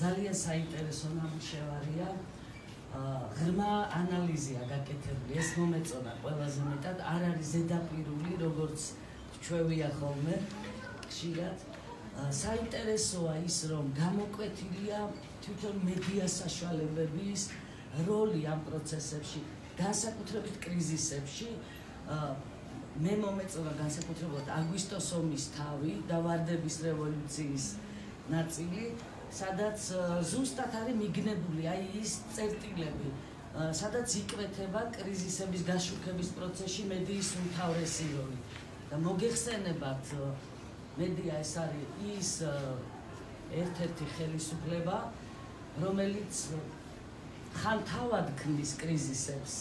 ძალიან საინტერესო ნამუშევარია. ღრმა ანალიზია გაკეთებული. ეს მომეწონა ყველაზე მეტად. არ არის ზედაპირული, როგორც ჩვევია ხოლმე. ხშირად საინტერესოა ის, რომ გამოკვეთილია თვითონ მედია საშუალებების როლი ამ პროცესებში, განსაკუთრებით კრიზისებში. მე მომეწონა განსაკუთრებულად აგვისტოს ომის თავი და ვარდების რევოლუციის ნაწილი, სადაც ზუსტად არის მიგნებული აი ის წერტილები, სადაც იკვეთება კრიზისების გაშუქების პროცესში მედიის უმთავრესი როლი. და მოგეხსენებათ მედია ეს არის ის ერთ-ერთი ხელისუფლება, რომელიც ხან თავად ქმნის კრიზისებს.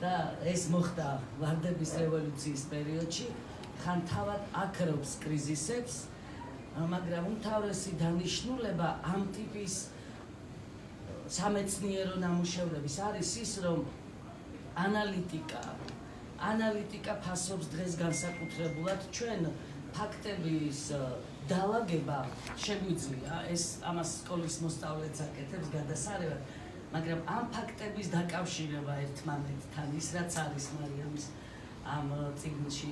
და ეს მოხდა ვარდების რევოლუციის პერიოდში, ხან თავად აკრობს კრიზისებს, მაგრამ უმთავრესი დანიშნულება ამ ტიპის სამეცნიერო ნამუშევრების არის ის, რომ ანალიტიკა ანალიტიკა ფასობს დღეს განსაკუთრებულად. ჩვენ ფაქტების დაალაგება შეგვიძლია ეს ამას სკოლის მოსწავლეც აკეთებს გადასარევად მაგრამ ამ ფაქტების დაკავშირება ერთმანეთთან ის რაც არის მარიამის ამ წიგნში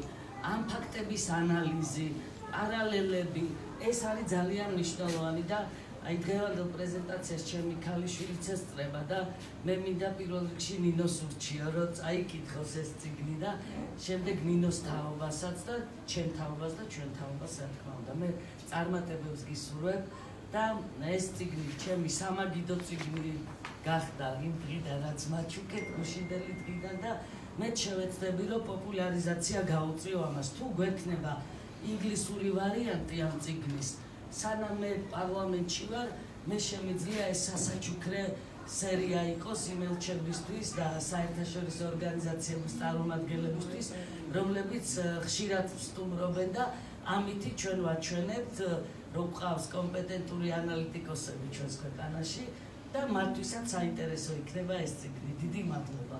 ამ ფაქტების ანალიზი პარალელები. ეს არის ძალიან მნიშვნელოვანი და აი დღევანდელ პრეზენტაციას ჩემი ქალიშვილიც ესწრება და მე მინდა პირველ რიგში ნინოს ურჩიო რომ წაიკითხოს ეს წიგნი და შემდეგ ნინოს თაობასაც და ჩემ თაობას და ჩვენ თაობას რა თქმა უნდა მე წარმატებებს გისურვებ და ეს წიგნი ჩემი სამაგიდო წიგნი გახდა იმ დღიდან რაც მაჩუკეთ გუშინდელი დღიდან და მე შევეცდები რომ პოპულარიზაცია გაუწიო ამას. თუ გვექნება ინგლისური ვარიანტი ამ წიგნის სანამ მე პარლამენტში ვარ მე შემიძლია ეს სასაჩუქრე სერია იყოს იმელჩებისთვის და საერთაშორისო ორგანიზაციების წარმომადგენლებისთვის რომლებიც ხშირად სტუმრობენ და ამითი ჩვენ ვაჩვენებთ რომ ყავს კომპეტენტური ანალიტიკოსები ჩვენს ქვეყანაში და მათთვისაც საინტერესო იქნება ეს ციგნი. დიდი მადლობა.